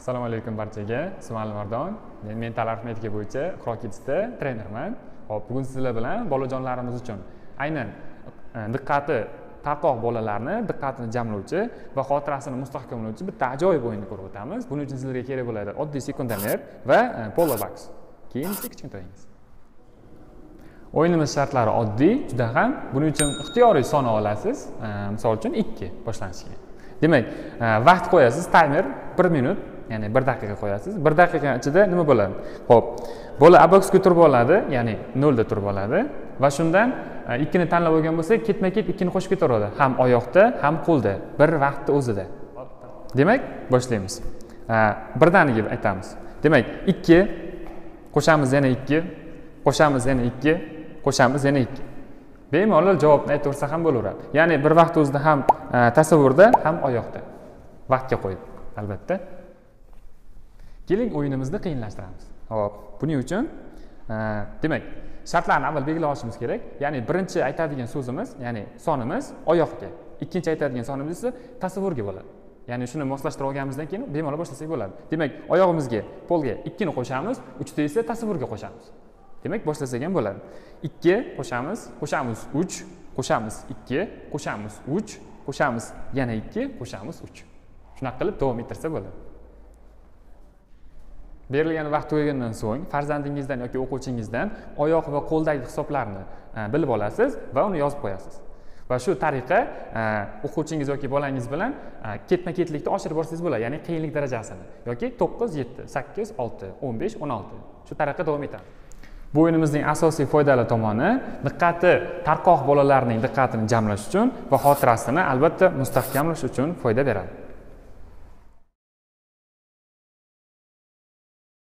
assalomu alaykum barchaga. Ismim alimardon men mental arifmetika bo'yicha qurol trenerman hop bugun sizlar bilan bolajonlarimiz uchun aynan e, diqqati tarqoq bolalarni diqqatini jamlovchi va xotirasini mustahkamlovchi bitta ajoyib o'yinni ko'rib o'tamiz. Buning uchun sizlarga kerak bo'ladi oddiy sekundomer va e, polo box keyin esa kichkintoyingiz o'yinimiz. Shartlari oddiy juda ham. Buning uchun ixtiyoriy sona olasiz e, misol uchun ikki boshlanishiga demak vaqt qo'yasiz taymer bir minut ya'ni bir daqiqa qo'yasiz. Bir daqiqa ichida nima bo'ladi? Ho'p bola aboksga turib oladi ya'ni nolda turib oladi va shundan e, ikkini tanlab olgan bo'lsa ketma ket ikkini qo'shib ketaveradi. Ham oyoqda ham qo'lda bir vaqtni o'zida. Demak boshlaymiz. E, birdaniga aytamiz. Demak ikki qo'shamiz yana ikki qo'shamiz yana ikki qo'shamiz yana ikki. Bemalol javobni aytaversa ham bo'laveradi. Ya'ni bir vaqt o'zida ham e, tasavvurda ham oyoqda. Vaqtga qo'yib albatta. Keling o'yinimizni qiyinlashtiramiz. Hop buning uchun e, demak shartlarni avval belgilab olishimiz kerak. Ya'ni birinchi aytadigan so'zimiz ya'ni sonimiz oyoqga. Ikkinchi aytadigan sonimiz esa tasavvurga bo'ladi. Ya'ni shuni moslashtirib olganimizdan keyin bemalol boshlasak bo'ladi. Demak oyog'imizga polga ikkini qo'shamiz uchta esa tasavvurga qo'shamiz. Demak boshlasak ham bo'ladi. Ikki qo'shamiz qo'shamiz uch qo'shamiz ikki qo'shamiz uch qo'shamiz yana ikki qo'shamiz uch. Shunaqa qilib davom ettirsa bo'ladi. Berilgan vaqt tugagandan so'ng farzandingizdan yoki o'quvchingizdan oyoq va qo'ldagi hisoblarni e, bilib olasiz va uni yozib qo'yasiz. Va shu tariqa e, o'quvchingiz yoki bolangiz bilan e, ketma ketlikni oshirib borsangiz bo'ladi ya'ni qiyinlik darajasini. Yoki to'qqiz yetti sakkiz olti o'n besh o'n olti. Shu tariqa davom etadi. Bu o'yinimizning asosiy foydali tomoni diqqati tarqoq bolalarning diqqatini jamlash uchun va xotirasini albatta mustahkamlash uchun foyda beradi.